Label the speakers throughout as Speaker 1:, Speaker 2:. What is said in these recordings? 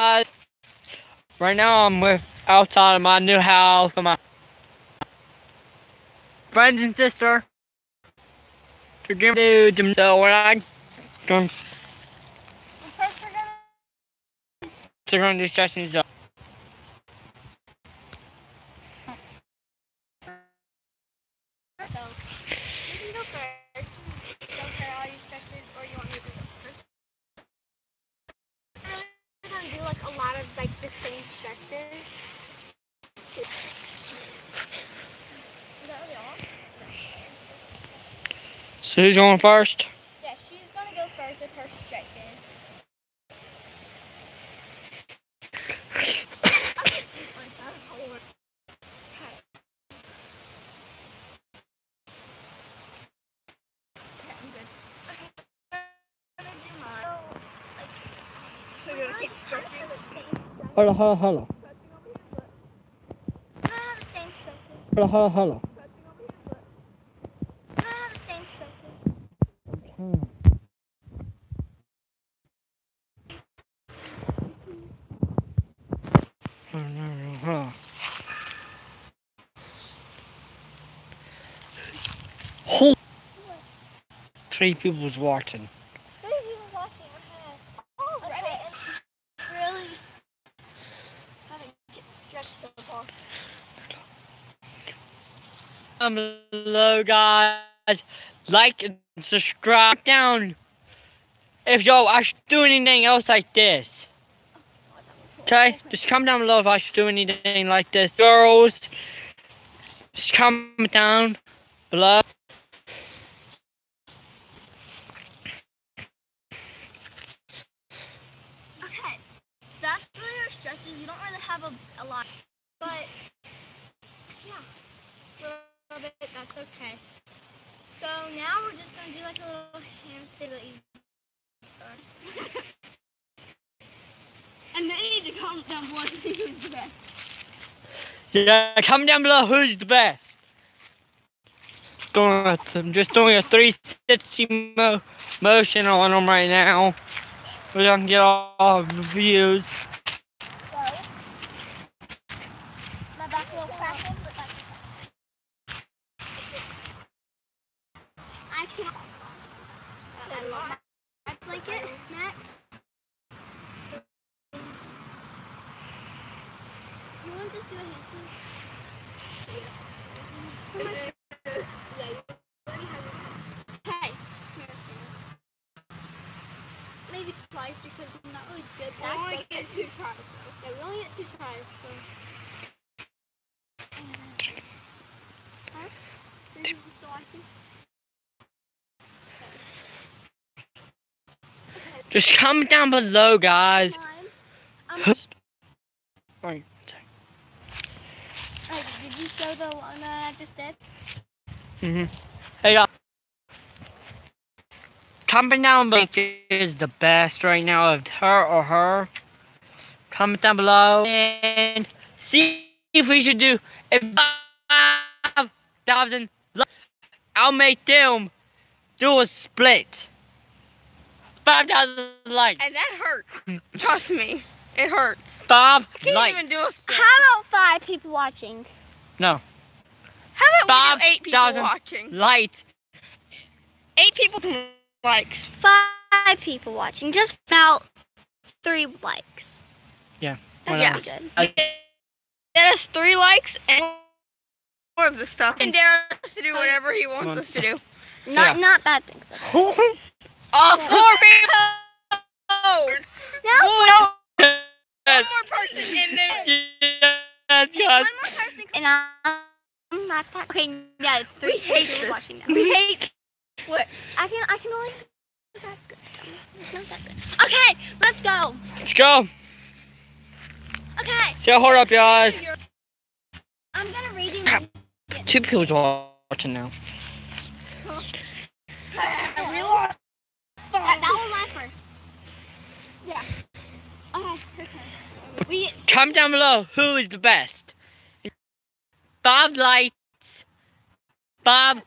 Speaker 1: guys. Right now I'm with outside of my new house with my friends and sister. To give to them so when I come
Speaker 2: First, we're gonna
Speaker 1: to run these sessions up.
Speaker 2: So, you can go first. Don't care all your stretches, or you want me to go first? We're gonna do like a lot of like the same stretches. Is that really all?
Speaker 1: So who's going first?
Speaker 2: Yeah, she's gonna go first with her stretches. So you're gonna keep stretching?
Speaker 1: Hold on, hold on, hold on. Whole three people's watching.
Speaker 2: Three people watching. Okay. Oh, okay. and Really? How to get stretched so far.
Speaker 1: Um, hello guys. Like and subscribe down if y'all I should do anything else like this. Okay? Just comment down below if I should do anything like this. Girls, just comment down below.
Speaker 2: Okay. So that's really our stretches. You don't really have a, a lot. But, little bit, that's okay. So now we're just going to do like a little handstand that you And then you need to comment down below to see who's the best.
Speaker 1: Yeah, comment down below who's the best. Doing I'm just doing a 360 mo motion on them right now. We don't get all the views.
Speaker 2: So, my back a little cracking, but that's I can. I love my blanket. Next. You want to just do a handstand? Put my shirt- Yeah, you already have it. Hey, handstand. Maybe twice because I'm not really good.
Speaker 3: We
Speaker 2: at
Speaker 3: only
Speaker 2: but-
Speaker 3: get two tries though.
Speaker 2: yeah, we only get two tries, so. Huh? Are you still watching? Okay,
Speaker 1: Just comment down below, guys.
Speaker 2: time. Um,
Speaker 1: Who's- Right.
Speaker 2: alright, did you show the one that I just did?
Speaker 1: Mm-hmm. Hey, guys. Comment down below is the best right now of her or her. Comment down below and see if we should do a 5,000 likes. I'll make them do a split. 5,000 likes.
Speaker 3: And that hurts. Trust me. It hurts.
Speaker 1: Five
Speaker 3: Can't
Speaker 1: likes.
Speaker 3: even do a split.
Speaker 2: How about five people watching?
Speaker 1: No.
Speaker 3: How about we do eight people
Speaker 1: 5,000
Speaker 3: watching?
Speaker 1: Likes.
Speaker 3: Eight people likes.
Speaker 2: Five people watching, just about three likes.
Speaker 1: Yeah.
Speaker 2: That's
Speaker 3: Yeah.
Speaker 2: pretty good.
Speaker 1: I-
Speaker 3: Get us three likes and more of the stuff. And dare us to do whatever he wants us to do.
Speaker 2: Not not bad things. Though.
Speaker 3: Oh, four people!
Speaker 2: Now
Speaker 3: One more person in there.
Speaker 1: Yes,
Speaker 2: one more person, and I'm not that. Okay, yeah, three
Speaker 3: We hate
Speaker 2: people
Speaker 3: this.
Speaker 2: watching now.
Speaker 3: We hate splits.
Speaker 2: I can I can only. Not that good. Not that good. Okay, let's go.
Speaker 1: Let's go.
Speaker 2: Okay,
Speaker 1: So hold up, guys.
Speaker 2: I'm gonna read you.
Speaker 1: Two people's watching now.
Speaker 3: We lost.
Speaker 2: That, that was my first. Yeah. Okay, her turn. We
Speaker 1: Comment down below who is the best. Bob likes. Bob,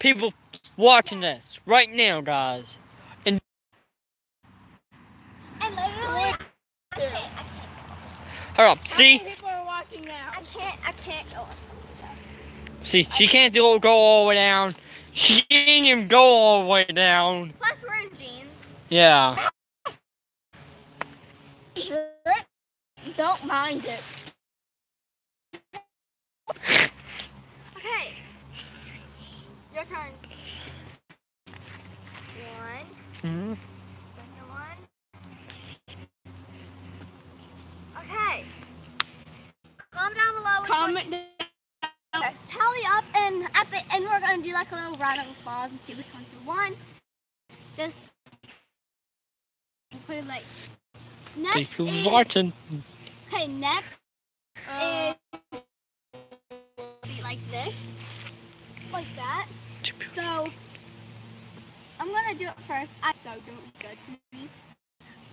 Speaker 1: people watching this right now, guys.
Speaker 2: and literally. Okay,
Speaker 1: Hurry up. See?
Speaker 3: People are watching now.
Speaker 2: I can't. I can't go.
Speaker 1: See, she can't do go all the way down. She can't even go all the way down.
Speaker 2: Plus, we're in jeans.
Speaker 1: Yeah.
Speaker 3: Don't it.
Speaker 2: Okay. Your turn. One.
Speaker 1: Mhm.
Speaker 2: Second one. Okay. Comment down below.
Speaker 3: Comment
Speaker 2: One. Okay, tally up, and at the end we're gonna do like a little round of applause and see which one you won. Just put it like. Next
Speaker 1: Thanks for watching.
Speaker 2: Okay. Next
Speaker 3: Uh,
Speaker 2: is be like this, like that. So I'm gonna do it first. I
Speaker 3: so don't judge me.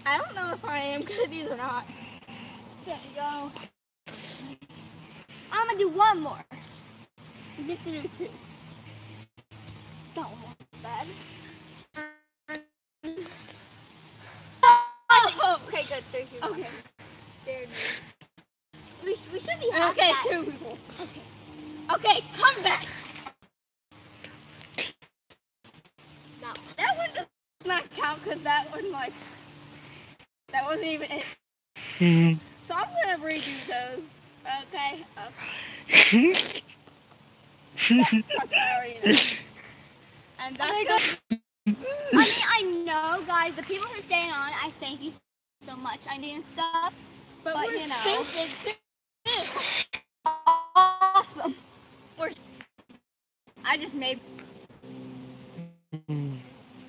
Speaker 3: I don't know if I am good at these or not.
Speaker 2: there we go. I'm gonna do one more.
Speaker 3: You get to do two.
Speaker 2: That one was bad.
Speaker 3: Oh,
Speaker 2: Okay, good. Thank you.
Speaker 3: okay.
Speaker 2: Scared me. We, sh- we should be happy
Speaker 3: Okay,
Speaker 2: that-
Speaker 3: two people. Okay. Okay, come back.
Speaker 2: No.
Speaker 3: That one does not count because that one like that wasn't even it.
Speaker 1: Mhm.
Speaker 3: So I'm gonna redo those. Okay. okay. That's I know. And that's
Speaker 2: Okay,
Speaker 3: the-
Speaker 2: I mean, I know, guys. The people who are staying on, I thank you so much. I need stuff.
Speaker 3: But,
Speaker 2: but,
Speaker 3: we're
Speaker 2: you know.
Speaker 3: stupid too.
Speaker 2: Awesome. We're. I just made. Mm.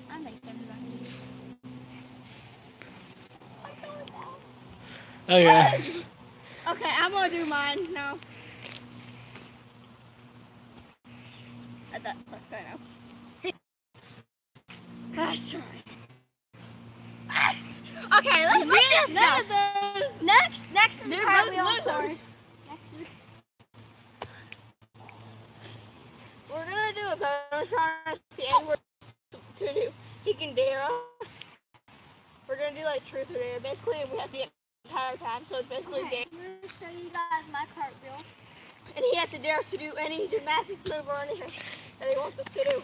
Speaker 2: I made everybody.
Speaker 1: Oh, okay.
Speaker 3: Okay, I'm gonna do mine now. That's okay now. Gosh, try.
Speaker 2: Okay, let's, let's just
Speaker 3: None
Speaker 2: go.
Speaker 3: of those.
Speaker 2: Next, next is the
Speaker 3: They're
Speaker 2: cartwheel,
Speaker 3: both
Speaker 2: of course.
Speaker 3: losers.
Speaker 2: Next is
Speaker 3: We're gonna do a bonus round at the end where to do he can dare us. We're gonna do like truth or dare. Basically, we have the entire time, so it's basically
Speaker 2: okay.
Speaker 3: dare.
Speaker 2: I'm gonna show you guys my cartwheel.
Speaker 3: And he has to dare us to do any gymnastics move or anything that he wants us to do.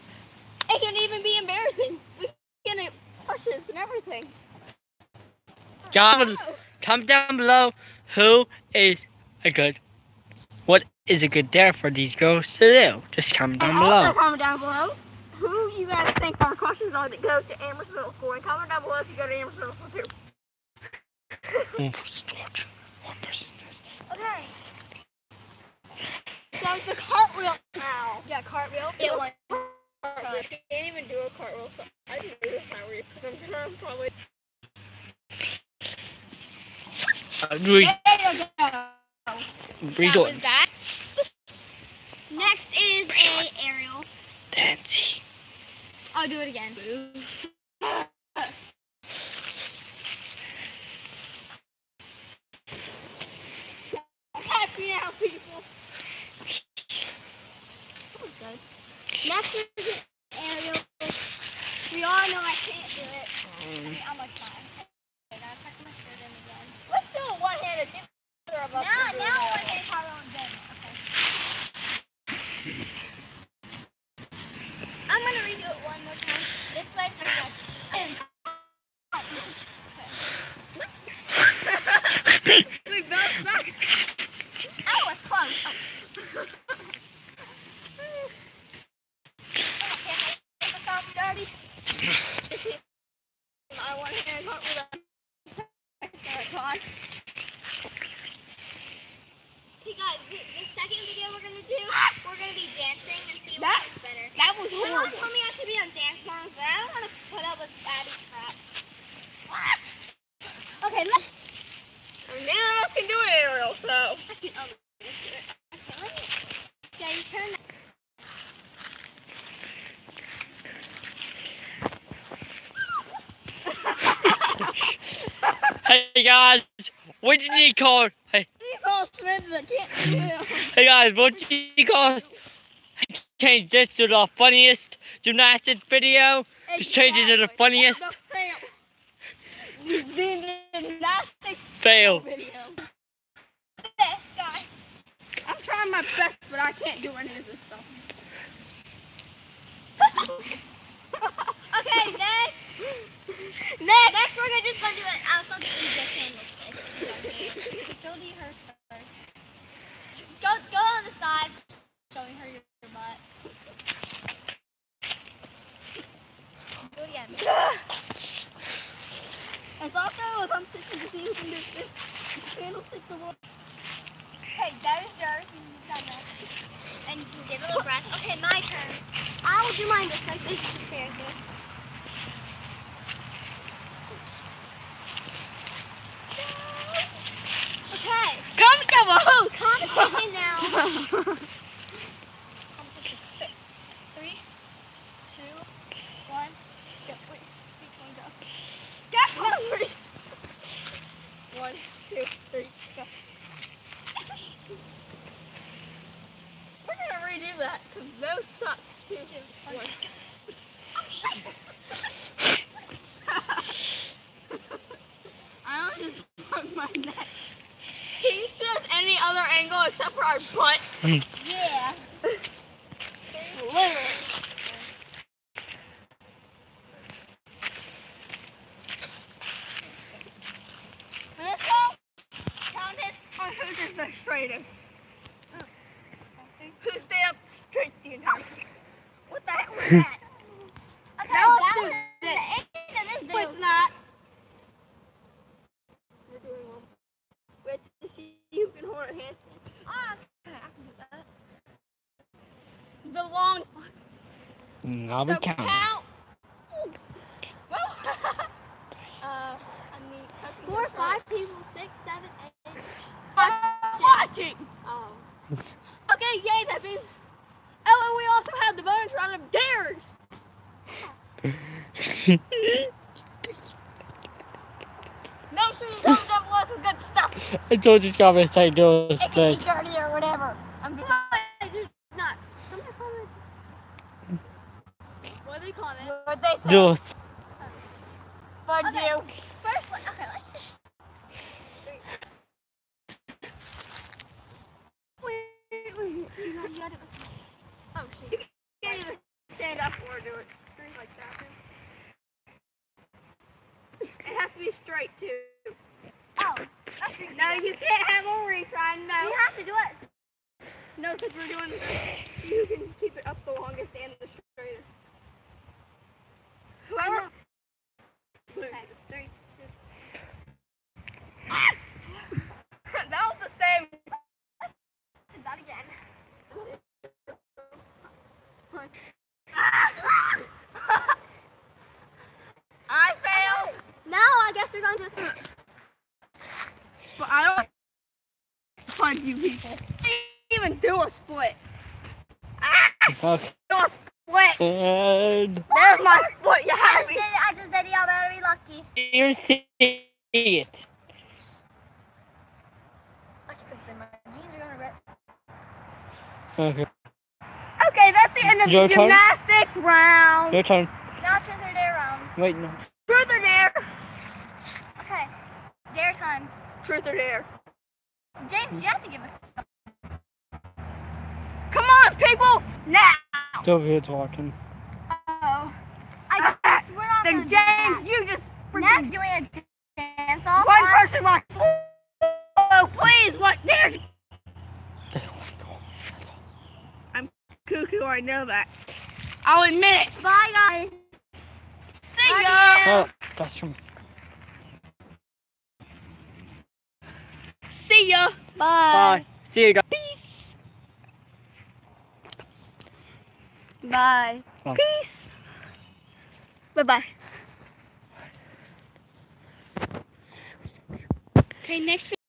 Speaker 3: It can even be embarrassing. We can do pushes and everything.
Speaker 1: Comment,
Speaker 3: Oh,
Speaker 1: comment down below who is a good, what is a good dare for these girls to do. Just comment down
Speaker 3: and also
Speaker 1: below.
Speaker 3: comment down below who you guys think our crushes are that go to Amherst Middle School. And comment down below if you go to Amherst Middle School too.
Speaker 1: One person's watching. One person is.
Speaker 2: Okay.
Speaker 3: So it's a cartwheel now.
Speaker 2: Yeah, cartwheel.
Speaker 3: It was. You can't even do a cartwheel, so I just do a cartwheel because I'm sure I'm probably.
Speaker 1: Agree.
Speaker 3: There you go.
Speaker 1: Redo
Speaker 2: that. Next is a aerial.
Speaker 1: Dancy.
Speaker 2: I'll do it again.
Speaker 3: Happy now, people.
Speaker 2: Next is an aerial. We all know I can't do it. Okay, I'm like fine. Okay, now tuck my shirt in again.
Speaker 3: Let's do a one-handed. Neither of
Speaker 2: Now, now
Speaker 3: that.
Speaker 2: one hand cartwheel and then. Okay. I'm gonna redo it one more time. This way, so you guys.
Speaker 3: we both suck.
Speaker 2: Oh, it's close. Oh. Okay, get myself dirty.
Speaker 3: I want to hand up with a God.
Speaker 2: Hey guys, the, the second video we're gonna do, we're gonna be dancing and see
Speaker 3: That-
Speaker 2: which one's better.
Speaker 3: That was
Speaker 2: My mom
Speaker 3: horrible.
Speaker 2: told me I should be on Dance Moms, but I don't want to put up with Abby's crap. Okay, let's.
Speaker 3: Neither of us can do an aerial, so.
Speaker 2: I can, do it. Okay, let me. Yeah, you turn.
Speaker 1: Hey guys, what did you call? Hey,
Speaker 3: Nicole Smith that can't do it.
Speaker 1: hey guys, what did you call? Change this to the funniest gymnastics video. Just change it to the funniest.
Speaker 3: Fail. The gymnastics
Speaker 1: Fail.
Speaker 3: video. trying my best, but I can't do any of this stuff.
Speaker 2: Okay, next. Next. Next, we're gonna just gonna do still get easier candlestick. Show her first. Go, go on the side, showing her your, your butt. Do it again.
Speaker 3: It's also competition to see who can do this candlestick the most.
Speaker 2: Okay, that is yours. and you've done that. And you can give it a little breath. Okay, my turn. I will do mine this time. So just fair here. Okay,
Speaker 3: Come come on!
Speaker 2: competition now. Competition. Three, two, one. Go. Wait, each one go.
Speaker 3: Go! One, two, three, go. We're gonna redo that because those sucked too.
Speaker 2: Two, one.
Speaker 3: One. I don't just broke my neck. Can you show us any other angle except for our butt?
Speaker 2: Yeah.
Speaker 3: Literally. Let's go. On who's the straightest. Who stay up straight the entire time.
Speaker 2: What the heck was that? Okay,
Speaker 3: Now
Speaker 2: that
Speaker 3: do
Speaker 2: was the end of this
Speaker 3: it's not. We're doing one. We have to see who can hold our hands.
Speaker 2: Ah, okay, I can do that.
Speaker 3: The long.
Speaker 1: Now we
Speaker 3: so
Speaker 1: count.
Speaker 3: count. Well, uh, I mean,
Speaker 2: Four, five people, six, seven, eight.
Speaker 3: I'm watching. Um. Okay, yay, that means. Oh, and we also have the bonus round of dares. Make sure you comment down below some good stuff.
Speaker 1: I told you to say do a
Speaker 3: It can
Speaker 1: split.
Speaker 3: be dirty or whatever. I'm just.
Speaker 2: It's just not. Somebody comment. What do they comment?
Speaker 3: What they say.
Speaker 1: Do a s-
Speaker 3: Fuck
Speaker 2: Okay.
Speaker 3: you.
Speaker 2: First one. Okay, let's just. Three. Wait, wait, wait. You got, you got it. Oh, shit.
Speaker 3: You can't even stand up or do it. Straight like that. It has to be straight too.
Speaker 2: Oh,
Speaker 3: No, you can't have a retry.
Speaker 2: You have to do it.
Speaker 3: No, because we're doing. You can keep it up the longest and the straightest. That was the same.
Speaker 2: That again.
Speaker 3: I failed,
Speaker 2: Now I guess we're going to.
Speaker 3: but I don't fund you people. Even do a split.
Speaker 1: Okay.
Speaker 3: Do a split.
Speaker 1: And
Speaker 3: There's my split. You
Speaker 2: I
Speaker 3: have
Speaker 2: just
Speaker 3: me.
Speaker 2: I just did it. Y'all better be lucky.
Speaker 1: you see it.
Speaker 2: Lucky because then my jeans are gonna.
Speaker 1: Okay.
Speaker 3: Okay, that's the end of
Speaker 1: Your
Speaker 3: the
Speaker 1: turn.
Speaker 3: gymnastics round.
Speaker 1: Your turn.
Speaker 2: Now truth or dare round.
Speaker 1: Wait, no.
Speaker 3: Truth or dare?
Speaker 2: Okay. Dare time.
Speaker 3: Truth or dare?
Speaker 2: James, you have to give us.
Speaker 3: Come on, people! Now!
Speaker 1: Sylvia's watching.
Speaker 2: Oh. I uh, guess we're not
Speaker 3: Then
Speaker 2: gonna do
Speaker 3: James,
Speaker 2: that.
Speaker 3: you just
Speaker 2: Next,
Speaker 3: freaking
Speaker 2: doing a dance off.
Speaker 3: one person wants. Oh, please, what dare? To. I'm cuckoo, I know that. I'll admit it.
Speaker 2: Bye, guys.
Speaker 3: See
Speaker 2: Bye.
Speaker 3: ya.
Speaker 1: Oh, that's from.
Speaker 3: See ya.
Speaker 1: Bye. See you guys. Peace.
Speaker 3: Bye.
Speaker 1: Bye.
Speaker 3: Peace. Bye bye.
Speaker 2: Okay, next.